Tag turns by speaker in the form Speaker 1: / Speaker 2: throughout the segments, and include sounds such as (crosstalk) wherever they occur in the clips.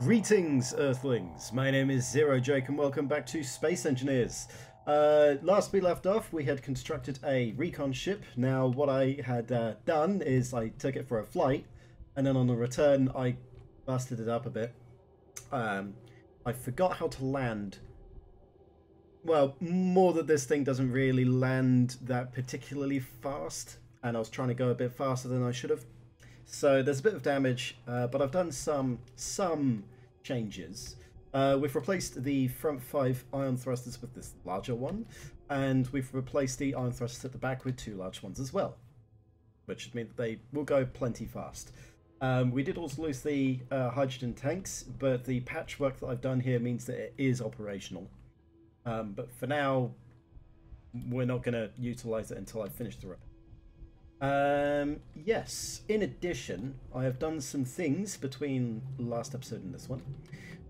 Speaker 1: Greetings, Earthlings! My name is Zero Jake, and welcome back to Space Engineers. Uh, last we left off, we had constructed a recon ship. Now, what I had uh, done is I took it for a flight, and then on the return, I busted it up a bit. Um, I forgot how to land. Well, more that this thing doesn't really land that particularly fast, and I was trying to go a bit faster than I should have. So there's a bit of damage, uh, but I've done some some changes. Uh, we've replaced the front five ion thrusters with this larger one, and we've replaced the ion thrusters at the back with two large ones as well, which should mean that they will go plenty fast. Um, we did also lose the uh, hydrogen tanks, but the patchwork that I've done here means that it is operational. Um, but for now, we're not going to utilize it until I finish the repair. Um, yes, in addition, I have done some things between last episode and this one.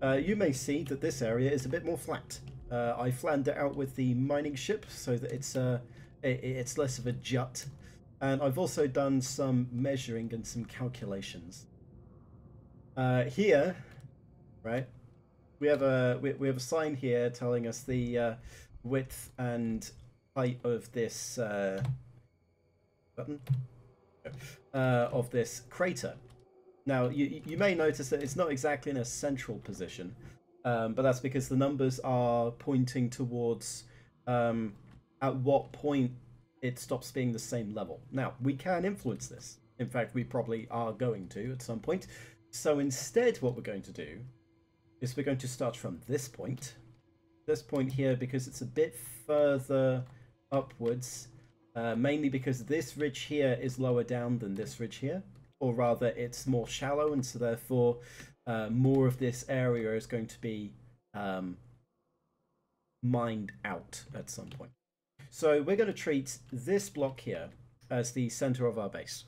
Speaker 1: Uh, you may see that this area is a bit more flat. Uh, I flanned it out with the mining ship so that it's uh, it, it's less of a jut. And I've also done some measuring and some calculations. Uh, here, right, we have a we, we have a sign here telling us the uh, width and height of this uh, button uh, of this crater. Now, you, you may notice that it's not exactly in a central position, um, but that's because the numbers are pointing towards um, at what point it stops being the same level. Now, we can influence this. In fact, we probably are going to at some point. So instead, what we're going to do is we're going to start from this point, this point here, because it's a bit further upwards uh, mainly because this ridge here is lower down than this ridge here, or rather it's more shallow, and so therefore uh, more of this area is going to be um, mined out at some point. So we're going to treat this block here as the center of our base.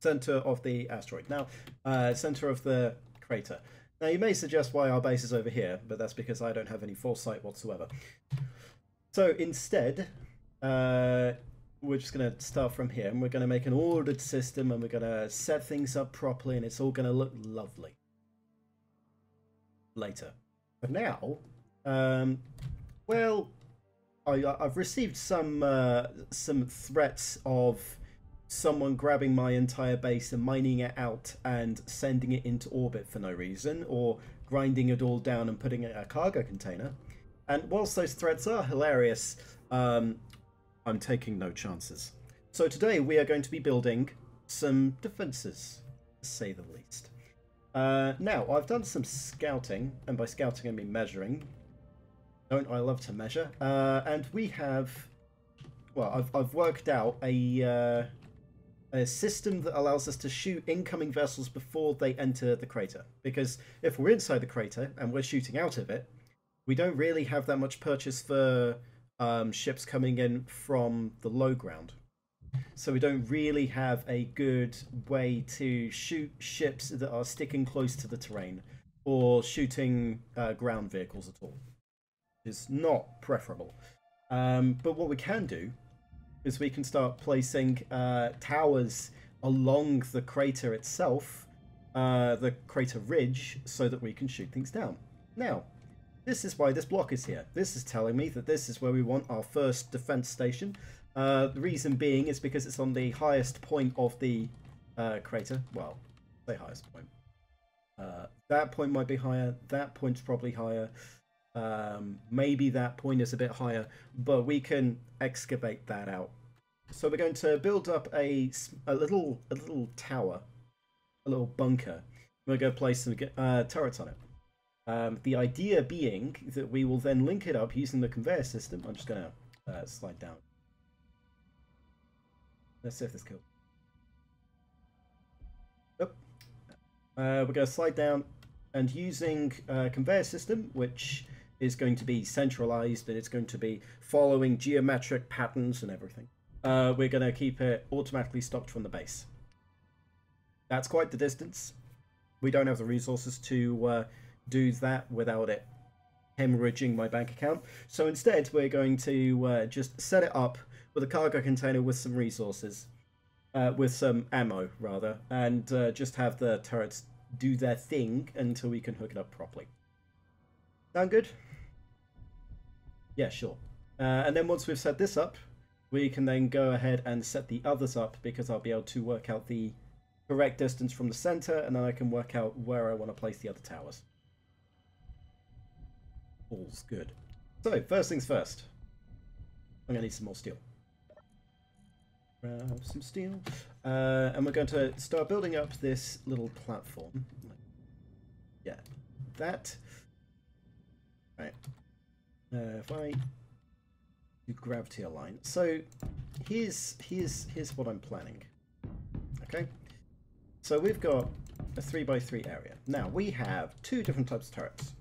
Speaker 1: Center of the asteroid. Now, uh, center of the crater. Now you may suggest why our base is over here, but that's because I don't have any foresight whatsoever. So instead, uh, we're just going to start from here and we're going to make an ordered system and we're going to set things up properly and it's all going to look lovely later. But now, um, well, I, I've received some uh, some threats of someone grabbing my entire base and mining it out and sending it into orbit for no reason, or grinding it all down and putting it in a cargo container. And whilst those threats are hilarious, um, I'm taking no chances. So today we are going to be building some defences, to say the least. Uh, now, I've done some scouting, and by scouting I mean measuring. Don't I love to measure? Uh, and we have, well, I've, I've worked out a, uh, a system that allows us to shoot incoming vessels before they enter the crater. Because if we're inside the crater and we're shooting out of it, we don't really have that much purchase for um, ships coming in from the low ground. So we don't really have a good way to shoot ships that are sticking close to the terrain or shooting uh, ground vehicles at all. It's not preferable. Um, but what we can do is we can start placing uh, towers along the crater itself, uh, the crater ridge, so that we can shoot things down. Now, this is why this block is here. This is telling me that this is where we want our first defense station. Uh, the reason being is because it's on the highest point of the uh, crater. Well, the highest point. Uh, that point might be higher. That point's probably higher. Um, maybe that point is a bit higher, but we can excavate that out. So we're going to build up a, a little a little tower, a little bunker. We're going to place some uh, turrets on it. Um, the idea being that we will then link it up using the conveyor system. I'm just going to uh, slide down. Let's see if this kills. Oh. Uh, we're going to slide down and using a conveyor system, which is going to be centralized and it's going to be following geometric patterns and everything. Uh, we're going to keep it automatically stocked from the base. That's quite the distance. We don't have the resources to uh, do that without it hemorrhaging my bank account. So instead, we're going to uh, just set it up with a cargo container with some resources, uh, with some ammo rather, and uh, just have the turrets do their thing until we can hook it up properly. Sound good? Yeah, sure. Uh, and then once we've set this up, we can then go ahead and set the others up because I'll be able to work out the correct distance from the center and then I can work out where I want to place the other towers. All's good. So, first things first. I'm to need some more steel. Grab some steel. Uh, and we're going to start building up this little platform. Yeah, that. Right. Uh, if I do gravity align. So here's here's here's what I'm planning. Okay. So we've got a three by three area. Now we have two different types of turrets.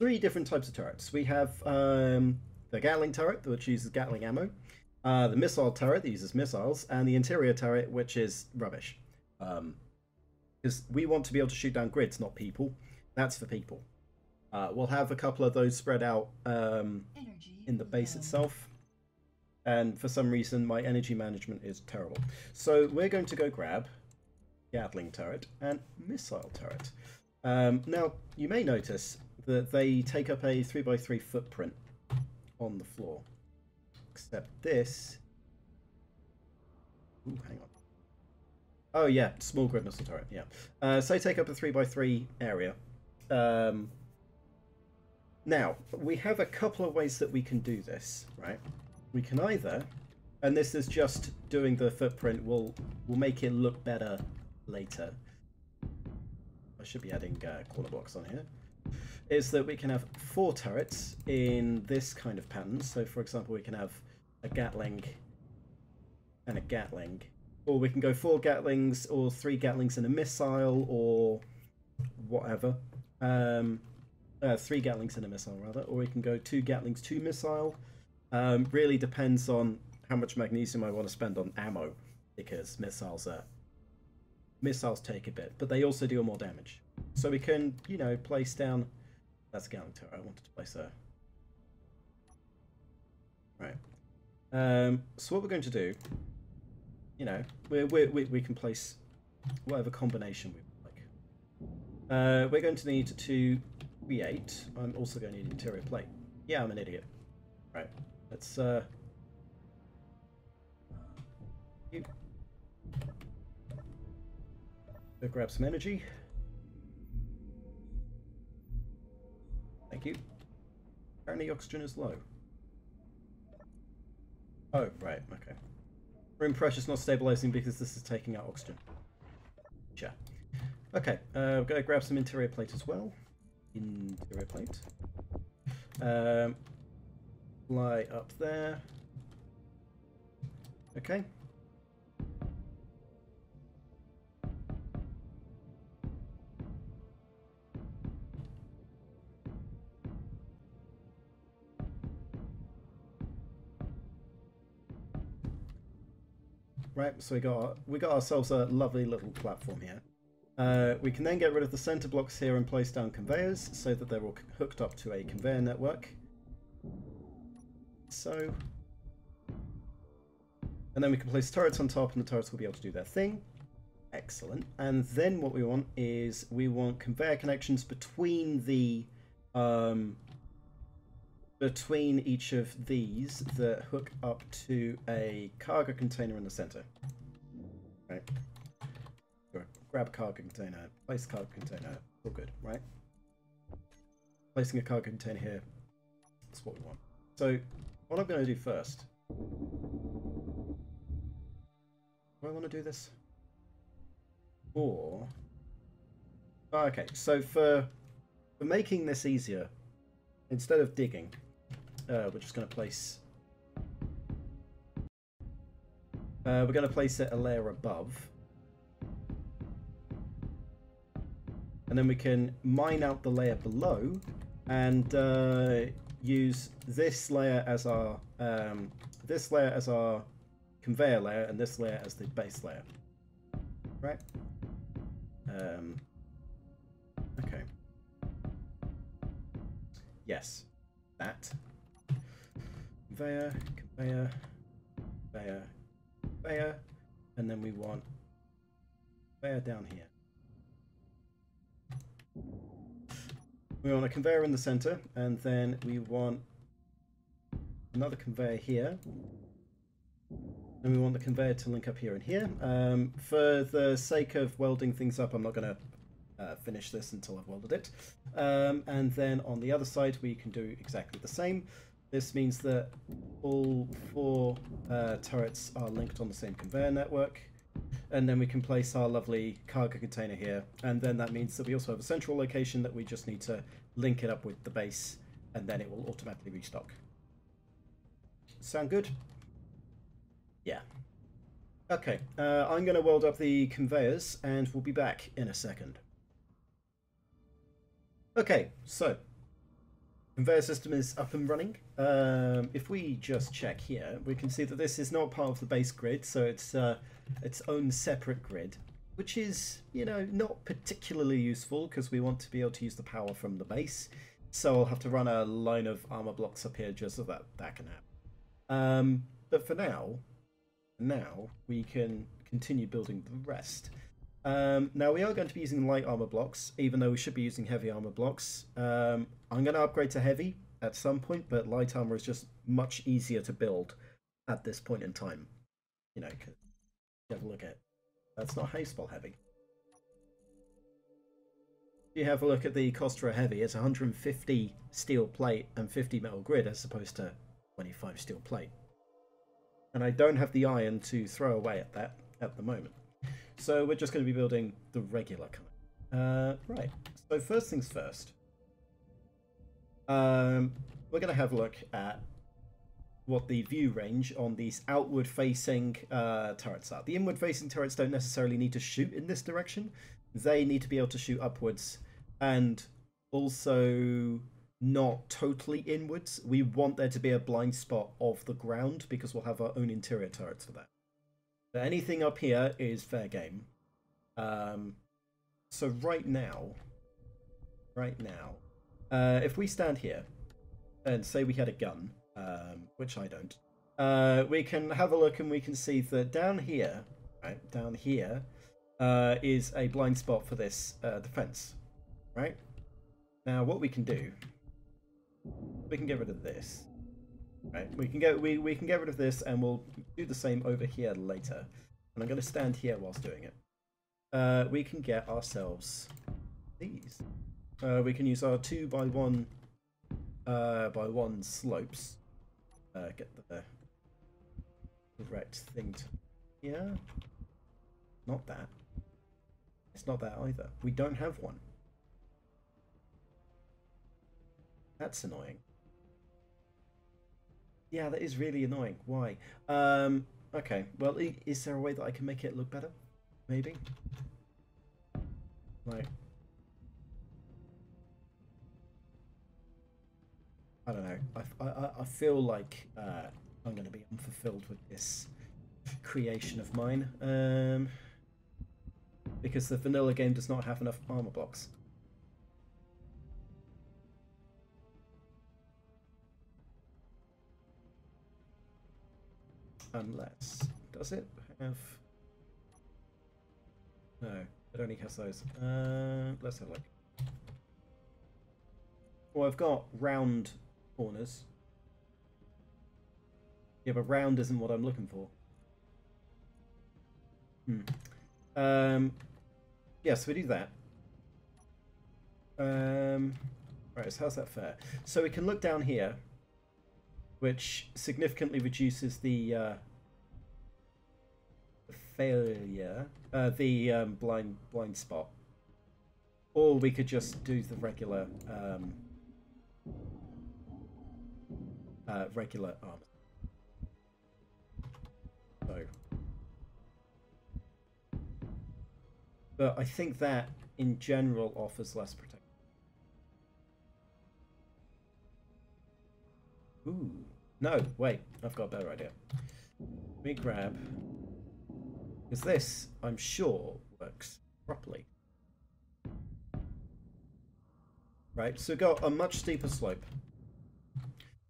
Speaker 1: Three different types of turrets. We have um, the Gatling turret, which uses Gatling ammo, uh, the missile turret that uses missiles, and the interior turret, which is rubbish. Because um, we want to be able to shoot down grids, not people. That's for people. Uh, we'll have a couple of those spread out um, in the base itself. And for some reason, my energy management is terrible. So we're going to go grab Gatling turret and missile turret. Um, now, you may notice that they take up a 3x3 footprint on the floor. Except this... Ooh, hang on. Oh yeah, small grid missile turret, yeah. Uh, so take up a 3x3 area. Um, now, we have a couple of ways that we can do this, right? We can either, and this is just doing the footprint, we'll, we'll make it look better later. I should be adding uh, corner blocks on here. Is that we can have four turrets in this kind of pattern. So, for example, we can have a Gatling and a Gatling. Or we can go four Gatlings, or three Gatlings and a missile, or whatever. Um, uh, three Gatlings and a missile rather, or we can go two Gatlings, two missile. Um, really depends on how much magnesium I want to spend on ammo, because missiles are missiles take a bit, but they also deal more damage. So we can, you know, place down. That's Gatling. I wanted to place there. Right. Um, so what we're going to do, you know, we we we can place whatever combination we like. Uh, we're going to need to create. I'm also going to need interior plate. Yeah, I'm an idiot. Right. Let's uh. Grab some energy. Thank you. Apparently oxygen is low. Oh, right, okay. Room pressure's not stabilizing because this is taking out oxygen. Sure. Okay, uh, we're going to grab some interior plate as well interior plate. Um, fly up there. Okay. Right, so we got we got ourselves a lovely little platform here. Uh, we can then get rid of the center blocks here and place down conveyors so that they're all hooked up to a conveyor network. So. And then we can place turrets on top and the turrets will be able to do their thing. Excellent. And then what we want is we want conveyor connections between the um, between each of these that hook up to a cargo container in the center. Right grab cargo container, place cargo container, all good, right? Placing a cargo container here, that's what we want. So, what I'm going to do first, do I want to do this? Or, oh, okay, so for, for making this easier, instead of digging, uh, we're just going to place uh, we're going to place it a layer above. And then we can mine out the layer below and uh, use this layer as our um, this layer as our conveyor layer and this layer as the base layer. Right? Um, okay. Yes. That conveyor, conveyor, conveyor, conveyor, and then we want conveyor down here. We want a conveyor in the center, and then we want another conveyor here. And we want the conveyor to link up here and here. Um, for the sake of welding things up, I'm not going to uh, finish this until I've welded it. Um, and then on the other side, we can do exactly the same. This means that all four uh, turrets are linked on the same conveyor network. And then we can place our lovely cargo container here. And then that means that we also have a central location that we just need to link it up with the base. And then it will automatically restock. Sound good? Yeah. Okay, uh, I'm going to weld up the conveyors and we'll be back in a second. Okay, so conveyor system is up and running. Um, if we just check here, we can see that this is not part of the base grid, so it's uh, its own separate grid, which is, you know, not particularly useful because we want to be able to use the power from the base. So I'll have to run a line of armor blocks up here just so that that can happen. Um, but for now, now we can continue building the rest. Um, now we are going to be using light armor blocks, even though we should be using heavy armor blocks. Um, I'm going to upgrade to heavy at some point, but light armor is just much easier to build at this point in time. You know, you have a look at that's not you spell heavy. If you have a look at the cost for a heavy, it's 150 steel plate and 50 metal grid as opposed to 25 steel plate. And I don't have the iron to throw away at that at the moment. So we're just going to be building the regular kind. Uh, right. So first things first. Um, we're going to have a look at what the view range on these outward facing uh, turrets are. The inward facing turrets don't necessarily need to shoot in this direction. They need to be able to shoot upwards and also not totally inwards. We want there to be a blind spot of the ground because we'll have our own interior turrets for that. But anything up here is fair game. Um, so right now, right now, uh, if we stand here and say we had a gun, um, which I don't, uh, we can have a look and we can see that down here, right, down here, uh, is a blind spot for this uh, defense, right? Now what we can do, we can get rid of this. Right, we can get we, we can get rid of this and we'll do the same over here later. And I'm going to stand here whilst doing it. Uh, we can get ourselves these. Uh, we can use our two by one uh, by one slopes. Uh, get the correct thing to yeah. Not that. It's not that either. We don't have one. That's annoying. Yeah, that is really annoying. Why? Um, okay, well, is there a way that I can make it look better? Maybe? Like... I don't know. I, I, I feel like uh, I'm going to be unfulfilled with this creation of mine. Um, because the vanilla game does not have enough armor blocks. Unless, does it have... No, it only has those. Uh, let's have a look. Well, I've got round corners. Yeah, but round isn't what I'm looking for. Hmm. Um, yeah, so we do that. Um, right, so how's that fair? So we can look down here which significantly reduces the, uh, failure, uh, the um, blind blind spot. Or we could just do the regular um, uh, regular armor. So, but I think that in general offers less protection. Ooh. No, wait. I've got a better idea. Let me grab... Because this, I'm sure, works properly. Right, so got a much steeper slope.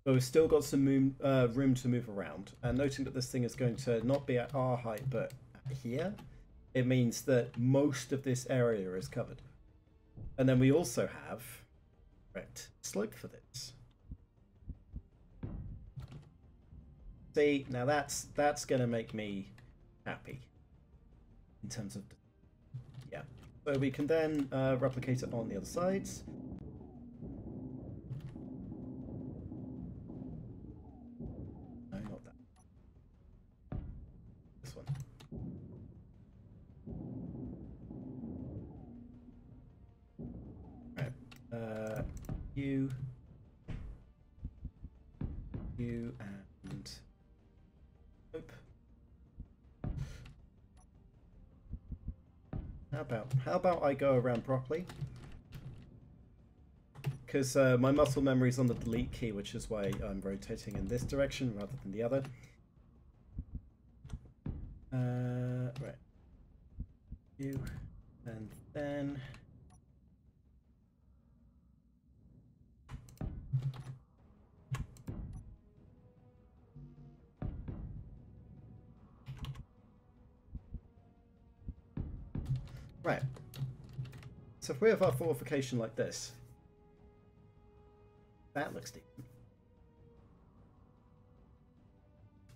Speaker 1: But we've still got some room, uh, room to move around. And noting that this thing is going to not be at our height, but here, it means that most of this area is covered. And then we also have correct slope for this. See, now that's that's gonna make me happy in terms of yeah. So we can then uh, replicate it on the other sides. You, you, and Nope. How about how about I go around properly? Because uh, my muscle memory is on the delete key, which is why I'm rotating in this direction rather than the other. We have our fortification like this, that looks deep.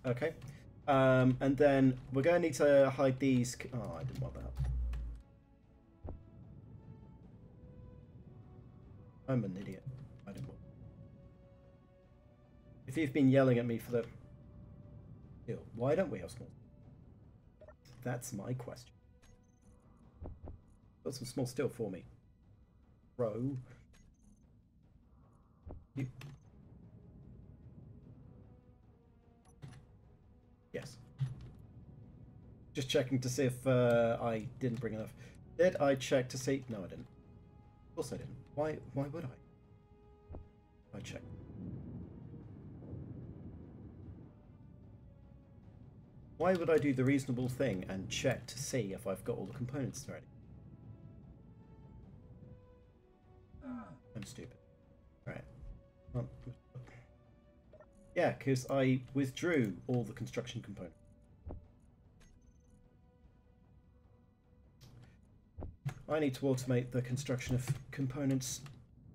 Speaker 1: Okay. Um, and then we're going to need to hide these. Oh, I didn't want that. I'm an idiot. I didn't want. If you've been yelling at me for the. Ew, why don't we have small? That's my question. Got some small steel for me. Bro. You... Yes. Just checking to see if uh, I didn't bring enough. Did I check to see? No, I didn't. Of course I didn't. Why? Why would I? I checked. Why would I do the reasonable thing and check to see if I've got all the components ready? I'm stupid. Right. Yeah, because I withdrew all the construction components. I need to automate the construction of components.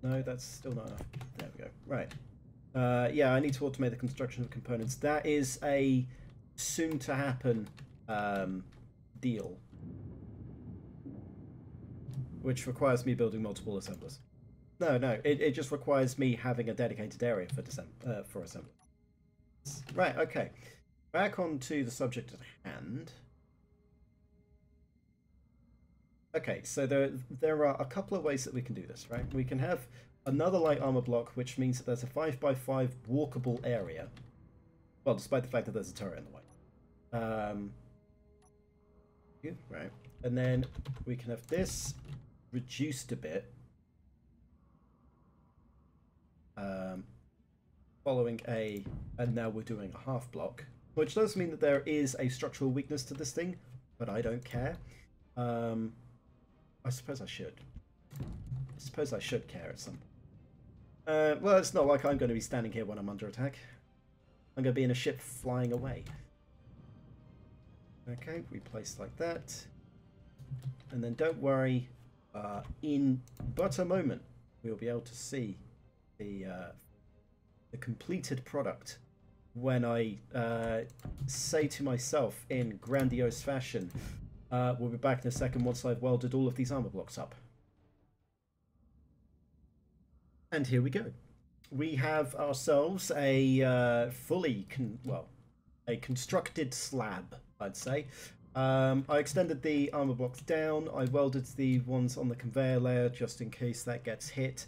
Speaker 1: No, that's still not enough. There we go. Right. Uh, yeah, I need to automate the construction of components. That is a soon to happen um, deal, which requires me building multiple assemblers. No, no, it, it just requires me having a dedicated area for uh, for assembly. Right, okay. Back on to the subject at hand. Okay, so there there are a couple of ways that we can do this, right? We can have another light armor block, which means that there's a 5x5 walkable area. Well, despite the fact that there's a turret in the way. Um, right. And then we can have this reduced a bit um, following a, and now we're doing a half block, which does mean that there is a structural weakness to this thing, but I don't care. Um, I suppose I should. I suppose I should care at some point. Uh, well, it's not like I'm going to be standing here when I'm under attack. I'm going to be in a ship flying away. Okay, we place like that. And then don't worry, uh, in but a moment, we'll be able to see the uh, the completed product when I uh, say to myself in grandiose fashion, uh, "We'll be back in a second once I've welded all of these armor blocks up." And here we go. We have ourselves a uh, fully well, a constructed slab, I'd say. Um, I extended the armor blocks down. I welded the ones on the conveyor layer just in case that gets hit.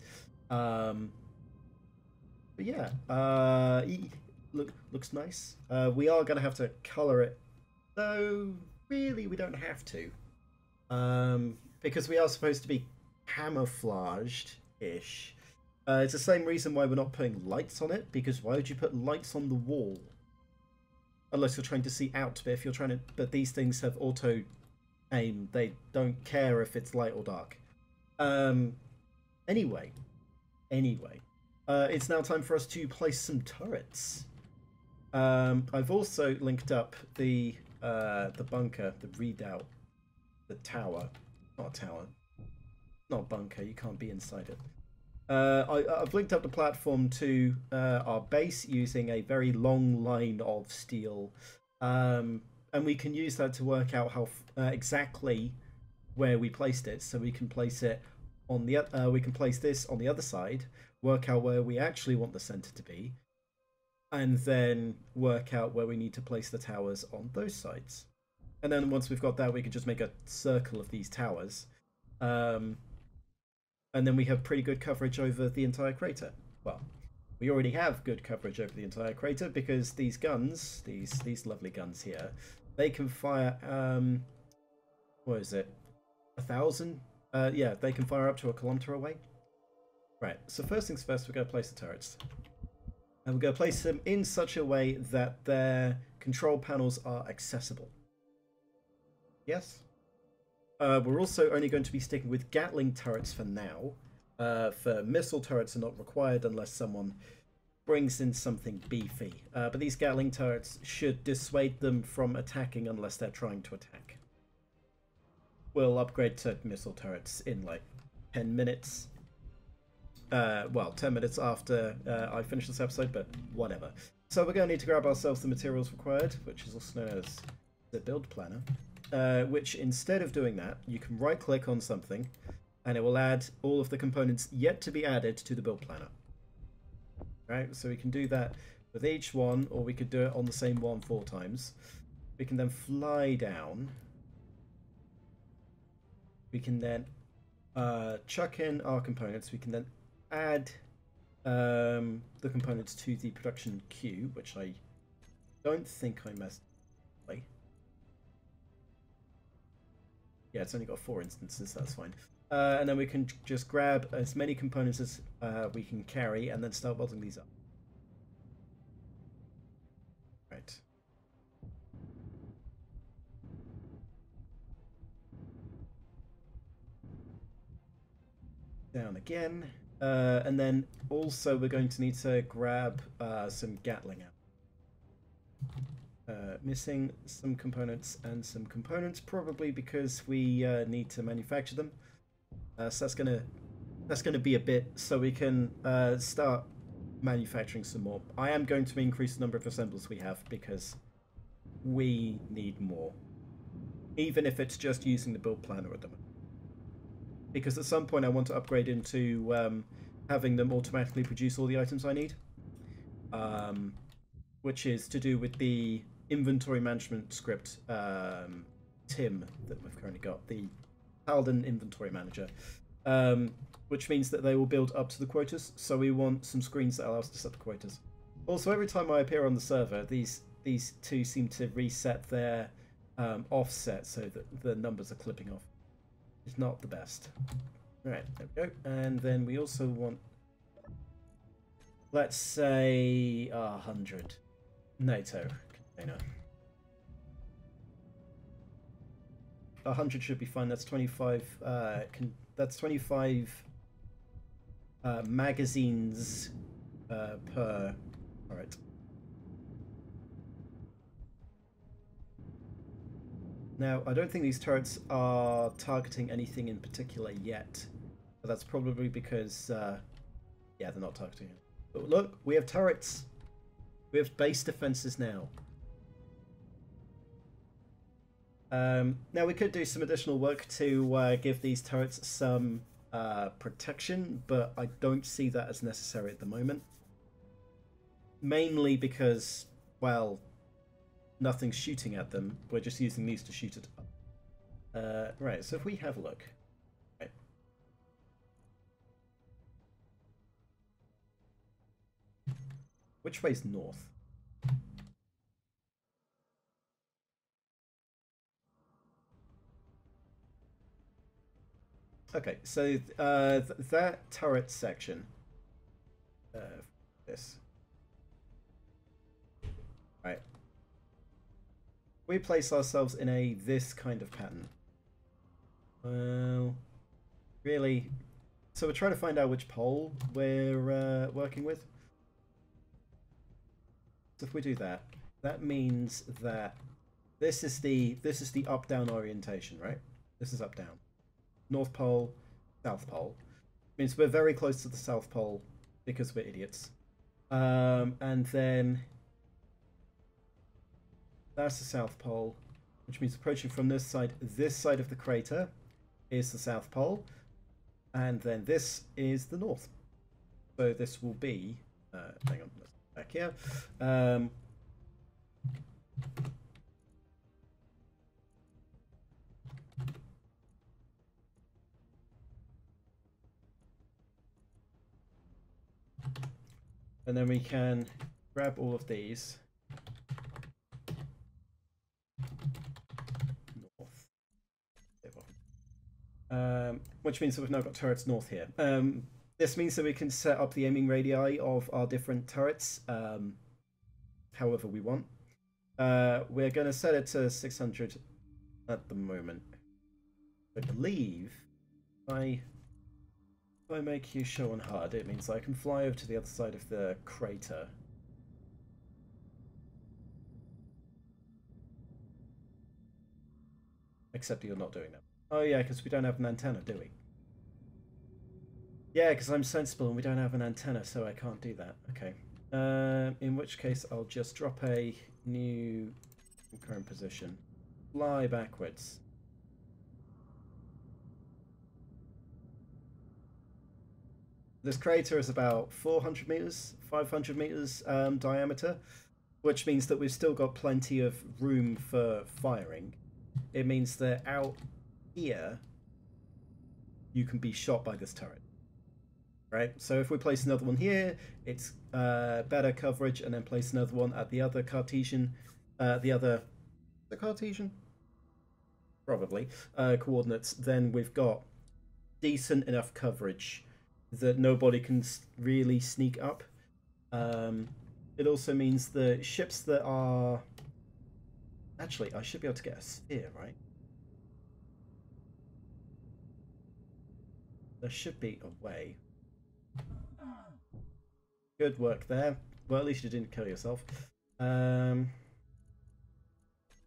Speaker 1: Um, but yeah, uh, look looks nice. Uh, we are going to have to color it, though. Really, we don't have to, um, because we are supposed to be camouflaged-ish. Uh, it's the same reason why we're not putting lights on it. Because why would you put lights on the wall? Unless you're trying to see out. But if you're trying to, but these things have auto aim. They don't care if it's light or dark. Um. Anyway, anyway. Uh, it's now time for us to place some turrets. Um, I've also linked up the uh, the bunker, the redoubt, the tower. Not tower. Not bunker. You can't be inside it. Uh, I, I've linked up the platform to uh, our base using a very long line of steel, um, and we can use that to work out how uh, exactly where we placed it. So we can place it on the uh, we can place this on the other side, work out where we actually want the center to be, and then work out where we need to place the towers on those sides. And then once we've got that, we can just make a circle of these towers. Um, and then we have pretty good coverage over the entire crater. Well, we already have good coverage over the entire crater because these guns, these these lovely guns here, they can fire. Um, what is it? A thousand? Uh, yeah, they can fire up to a kilometer away. Right. So first things first, we're going to place the turrets, and we're going to place them in such a way that their control panels are accessible. Yes. Uh, we're also only going to be sticking with Gatling turrets for now. Uh, for missile turrets are not required unless someone brings in something beefy. Uh, but these Gatling turrets should dissuade them from attacking unless they're trying to attack. We'll upgrade to missile turrets in like 10 minutes. Uh, well, 10 minutes after uh, I finish this episode, but whatever. So we're going to need to grab ourselves the materials required, which is also known as the build planner uh, which instead of doing that, you can right click on something and it will add all of the components yet to be added to the build planner. Right, so we can do that with each one, or we could do it on the same one four times. We can then fly down. We can then uh, chuck in our components. We can then add um, the components to the production queue, which I don't think I messed Yeah, it's only got four instances, that's fine. Uh, and then we can just grab as many components as uh, we can carry and then start building these up. Right. Down again. Uh, and then also we're going to need to grab uh, some Gatling out. Uh, missing some components and some components, probably because we uh, need to manufacture them. Uh, so that's gonna that's gonna be a bit, so we can uh, start manufacturing some more. I am going to increase the number of assemblers we have because we need more, even if it's just using the build planner at the moment. Because at some point I want to upgrade into um, having them automatically produce all the items I need. Um, which is to do with the inventory management script um, TIM that we've currently got, the Taleden inventory manager, um, which means that they will build up to the quotas. So we want some screens that allow us to set the quotas. Also, every time I appear on the server, these these two seem to reset their um, offset so that the numbers are clipping off. It's not the best. Right, there we go. And then we also want, let's say, a uh, hundred NATO container. A hundred should be fine. That's twenty-five. Uh, can, that's twenty-five uh, magazines uh, per. All right. Now, I don't think these turrets are targeting anything in particular yet. But that's probably because, uh, yeah, they're not targeting it. But look, we have turrets. We have base defenses now. Um, now we could do some additional work to uh, give these turrets some uh, protection, but I don't see that as necessary at the moment. Mainly because, well, nothing's shooting at them. We're just using these to shoot it up. Uh, right, so if we have a look. Which way's north? Okay, so uh, th that turret section. Uh, this. We place ourselves in a this kind of pattern. Well, really. So we're trying to find out which pole we're uh, working with. So if we do that, that means that this is the this is the up down orientation, right? This is up down. North Pole, South Pole. means we're very close to the South Pole because we're idiots. Um, and then that's the South Pole, which means approaching from this side, this side of the crater is the South Pole, and then this is the North. So this will be, uh, hang on, back here. Um, and then we can grab all of these north um, which means that we've now got turrets north here um, this means that we can set up the aiming radii of our different turrets um, however we want uh, we're going to set it to 600 at the moment I believe I if I make you show on HUD, it means I can fly over to the other side of the crater. Except you're not doing that. Oh yeah, because we don't have an antenna, do we? Yeah, because I'm sensible and we don't have an antenna, so I can't do that. Okay. Uh, in which case, I'll just drop a new current position. Fly backwards. This crater is about 400 meters, 500 meters um, diameter, which means that we've still got plenty of room for firing. It means that out here, you can be shot by this turret. Right? So if we place another one here, it's uh, better coverage, and then place another one at the other Cartesian, uh, the other, the Cartesian? Probably, uh, coordinates, then we've got decent enough coverage that nobody can really sneak up. Um, it also means the ships that are. Actually, I should be able to get a sphere, right? There should be a way. Good work there. Well, at least you didn't kill yourself. Um,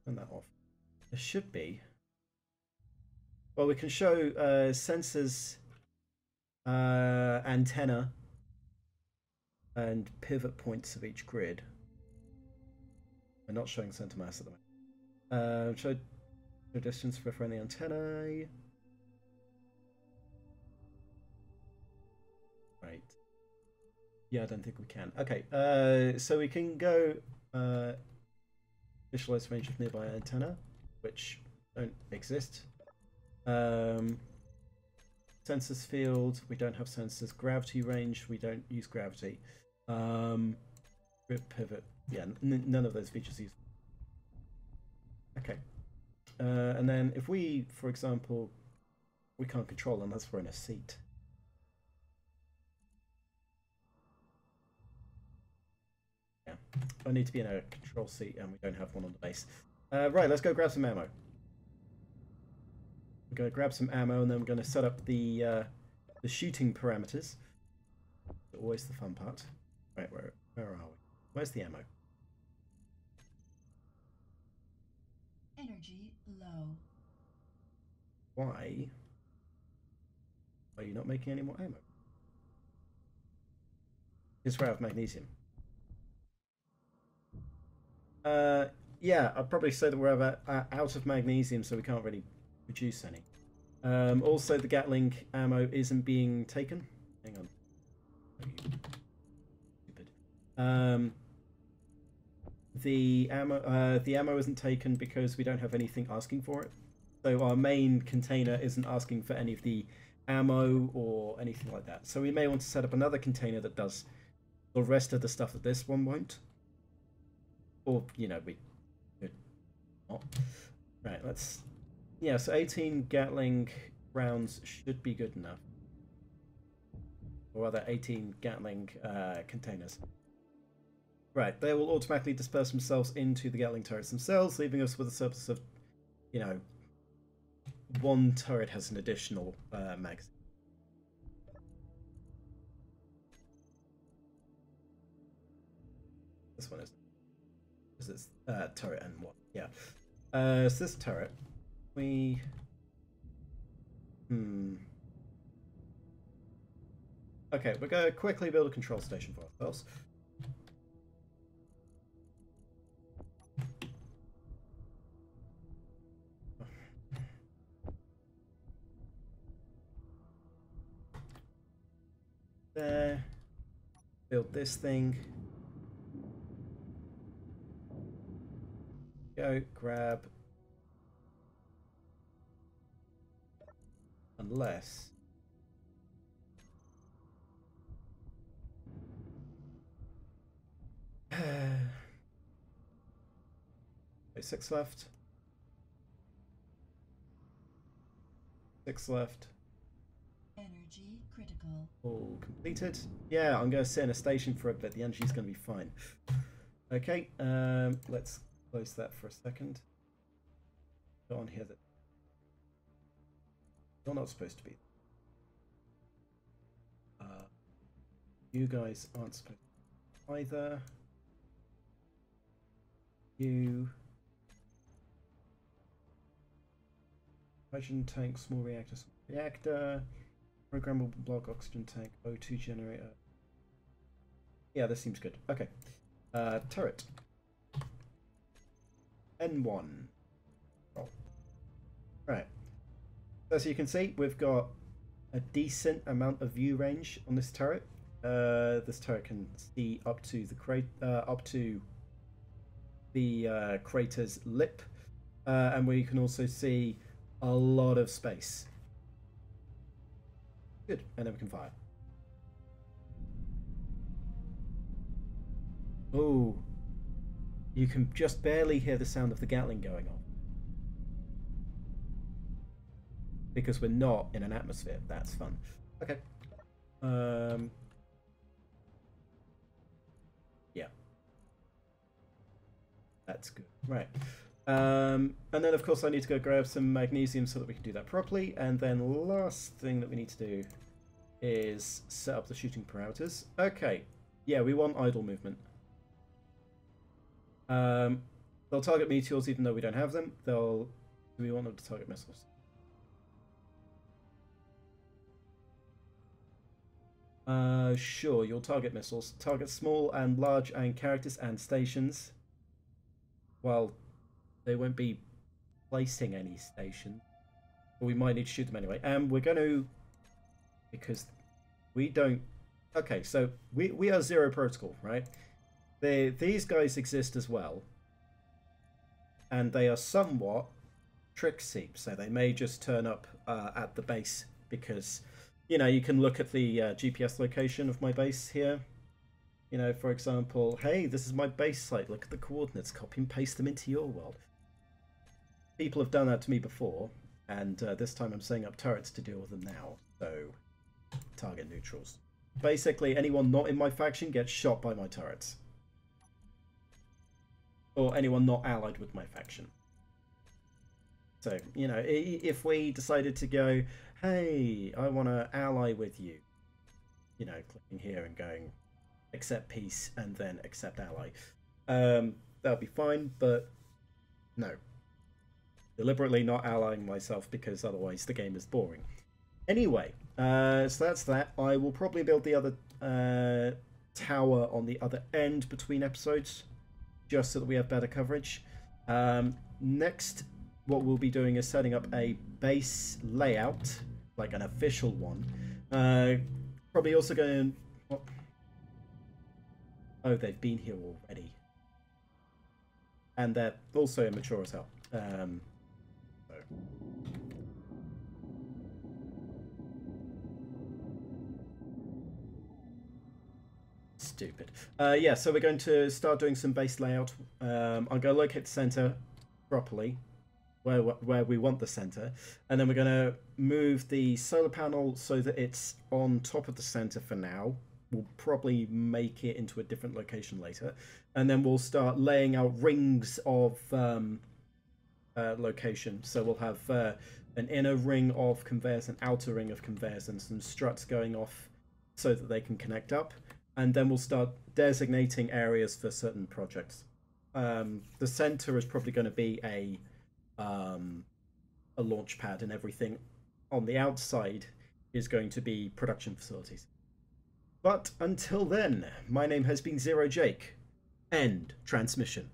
Speaker 1: turn that off. There should be. Well, we can show uh, sensors uh, antenna and pivot points of each grid. We're not showing center mass at the moment. Uh, show the distance for any antennae. Yeah, I don't think we can. Okay, uh, so we can go uh, visualize range of nearby antenna, which don't exist. Um, sensors field, we don't have sensors. Gravity range, we don't use gravity. Um, pivot, yeah, none of those features use. Okay. Uh, and then if we, for example, we can't control unless we're in a seat. I need to be in a control seat and we don't have one on the base. Uh, right, let's go grab some ammo. I'm going to grab some ammo and then we're going to set up the uh, the shooting parameters. Always the fun part. Right, where where are we? Where's the ammo?
Speaker 2: Energy low.
Speaker 1: Why are you not making any more ammo? It's we're out of magnesium. Uh, yeah, I'd probably say that we're out of magnesium, so we can't really produce any. Um, also, the Gatling ammo isn't being taken. Hang on. Stupid. Um, the ammo, uh, the ammo isn't taken because we don't have anything asking for it. So our main container isn't asking for any of the ammo or anything like that. So we may want to set up another container that does the rest of the stuff that this one won't. Or, you know, we could not. Right, let's yeah, so 18 Gatling rounds should be good enough. Or rather, 18 Gatling uh, containers. Right, they will automatically disperse themselves into the Gatling turrets themselves, leaving us with a surplus of, you know, one turret has an additional uh, magazine. This one is because it's uh, turret and what? Yeah. Uh, so this turret we... Hmm. Okay, we're going to quickly build a control station for ourselves. There. Build this thing. Go, grab. Unless... (sighs) six left. Six left.
Speaker 2: Energy critical.
Speaker 1: All completed. Yeah, I'm going to sit in a station for a bit. The energy's going to be fine. Okay, um, let's close that for a second. Go on here that you're not supposed to be. Uh, you guys aren't supposed to either. You. Hydrogen tank, small reactor, small reactor. Programmable block, oxygen tank, O2 generator. Yeah, this seems good. Okay. Uh, turret. N1. Oh. Right. As you can see, we've got a decent amount of view range on this turret. Uh, this turret can see up to the crate, uh, up to the uh, crater's lip, uh, and we can also see a lot of space. Good, and then we can fire. Oh, you can just barely hear the sound of the Gatling going on. Because we're not in an atmosphere. That's fun. Okay. Um, yeah. That's good. Right. Um, and then, of course, I need to go grab some magnesium so that we can do that properly. And then last thing that we need to do is set up the shooting parameters. Okay. Yeah, we want idle movement. Um, they'll target meteors even though we don't have them. They'll. Do we want them to target missiles? Uh, sure. You'll target missiles. Target small and large and characters and stations. Well, they won't be placing any stations. But we might need to shoot them anyway. And we're going to, because we don't. Okay, so we we are zero protocol, right? They, these guys exist as well, and they are somewhat tricksy. So they may just turn up uh, at the base because, you know, you can look at the uh, GPS location of my base here. You know, for example, hey, this is my base site. Look at the coordinates. Copy and paste them into your world. People have done that to me before, and uh, this time I'm setting up turrets to deal with them now. So, target neutrals. Basically, anyone not in my faction gets shot by my turrets or anyone not allied with my faction. So, you know, if we decided to go, hey, I want to ally with you, you know, clicking here and going accept peace and then accept ally, um, that'll be fine, but no. Deliberately not allying myself because otherwise the game is boring. Anyway, uh, so that's that. I will probably build the other uh, tower on the other end between episodes just so that we have better coverage. Um, next, what we'll be doing is setting up a base layout, like an official one. Uh, probably also going. Oh, oh, they've been here already, and they're also immature as hell. Um, so. Stupid. Uh, yeah, so we're going to start doing some base layout. Um, going to locate the center properly, where where we want the center, and then we're going to move the solar panel so that it's on top of the center for now. We'll probably make it into a different location later, and then we'll start laying out rings of um, uh, location. So we'll have uh, an inner ring of conveyors, an outer ring of conveyors, and some struts going off so that they can connect up and then we'll start designating areas for certain projects. Um, the center is probably going to be a um, a launch pad, and everything on the outside is going to be production facilities. But until then, my name has been Zero Jake. End transmission.